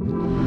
you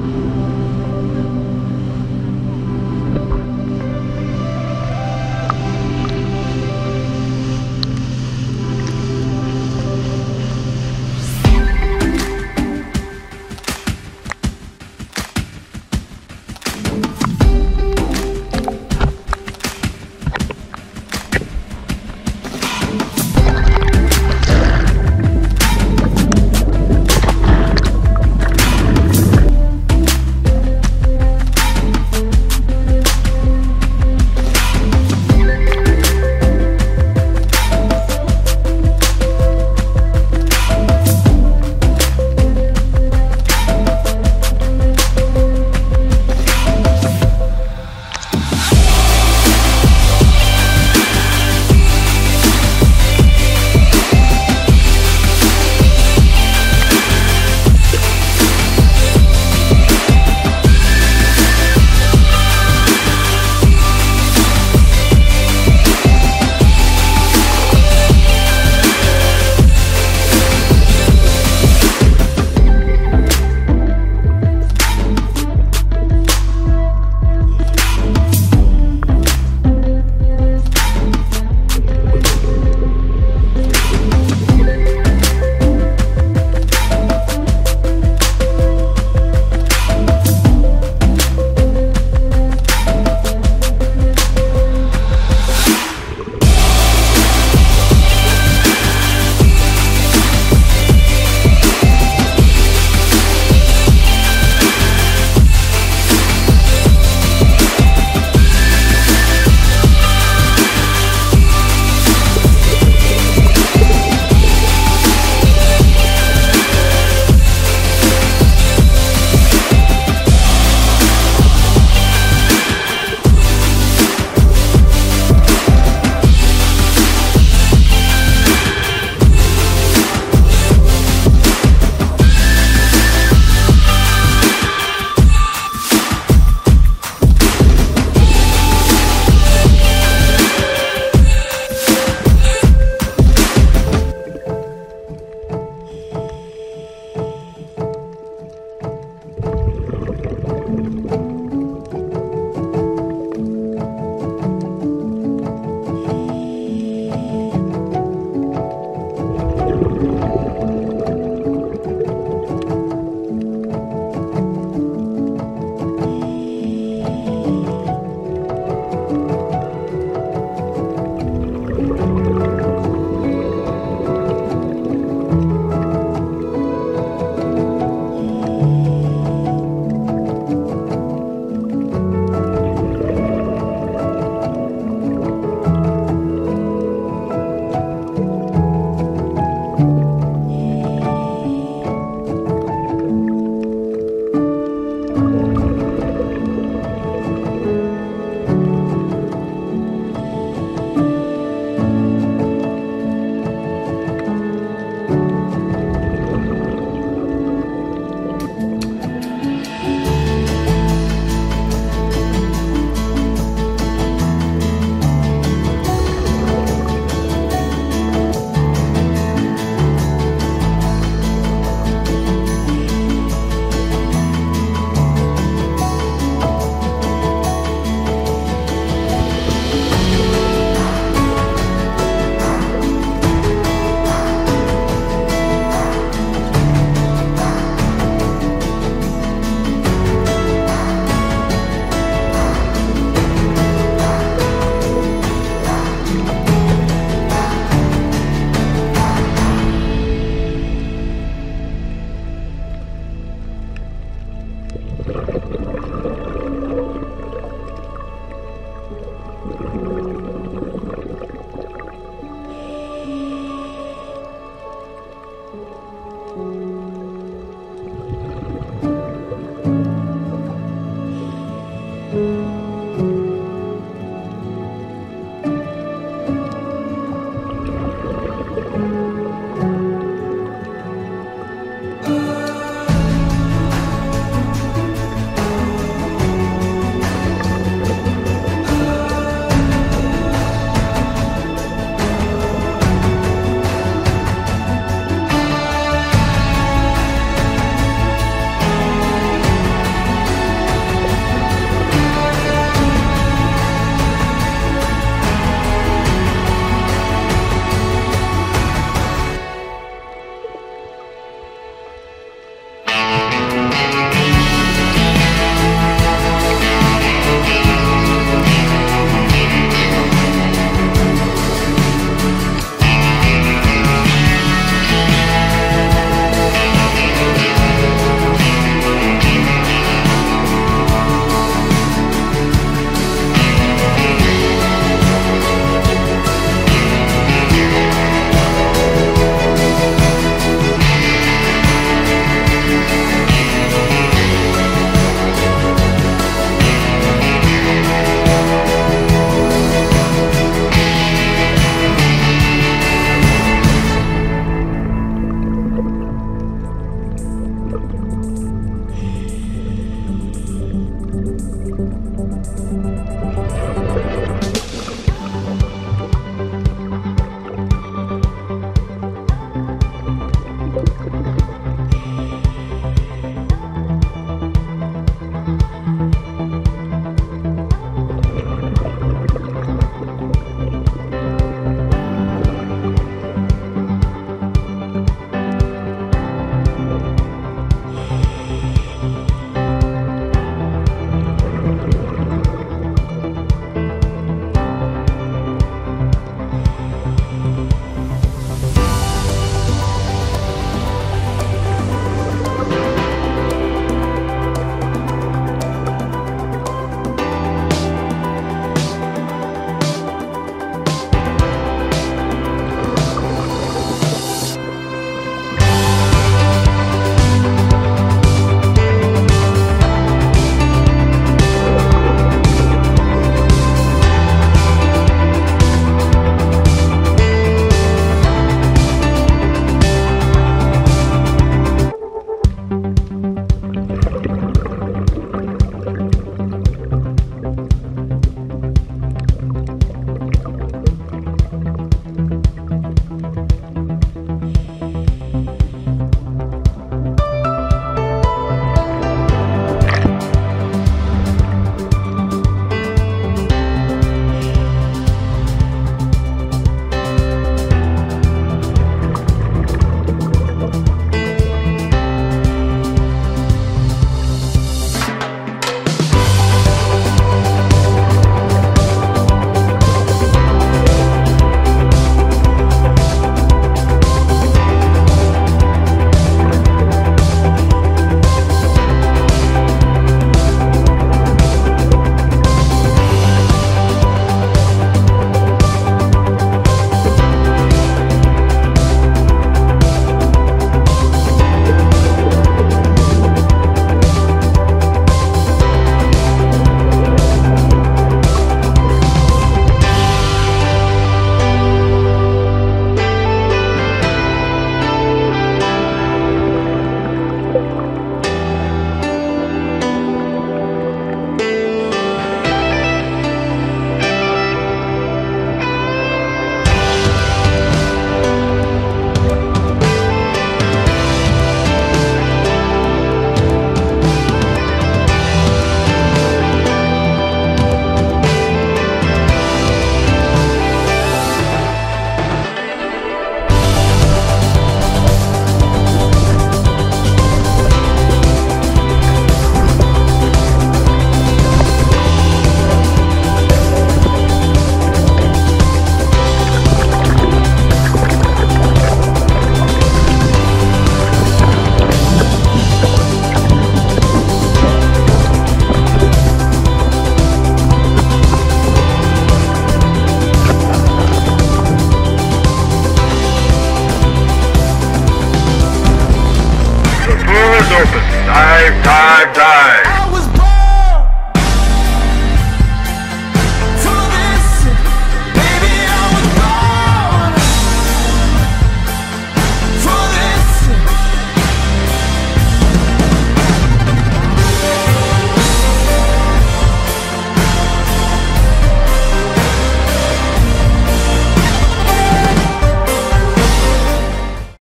Dive, dive, dive.